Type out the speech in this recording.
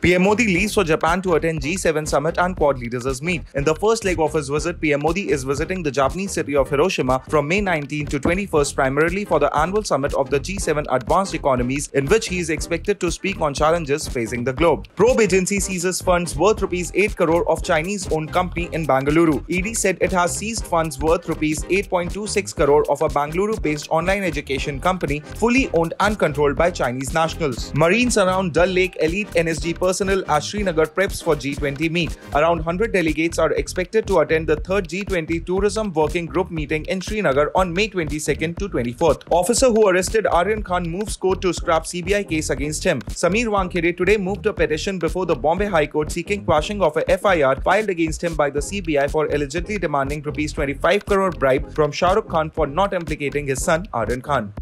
PM Modi leaves for Japan to attend G7 summit and Quad leaders' meet. In the first leg of his visit, PM Modi is visiting the Japanese city of Hiroshima from May 19 to 21st primarily for the annual summit of the G7 advanced economies in which he is expected to speak on challenges facing the globe. Probe agency seizes funds worth rupees 8 crore of Chinese-owned company in Bangalore. ED said it has seized funds worth rupees 8.26 crore of a Bangalore-based online education company fully owned and controlled by Chinese nationals. Marines around Dal Lake elite NSG personnel as Srinagar preps for G20 meet. Around 100 delegates are expected to attend the third G20 Tourism Working Group meeting in Srinagar on May 22nd to 24th. Officer who arrested Aryan Khan moves court to scrap CBI case against him. Sameer Wankhede today moved a petition before the Bombay High Court seeking quashing of a FIR filed against him by the CBI for allegedly demanding rupees 25 crore bribe from Shah Rukh Khan for not implicating his son Aryan Khan.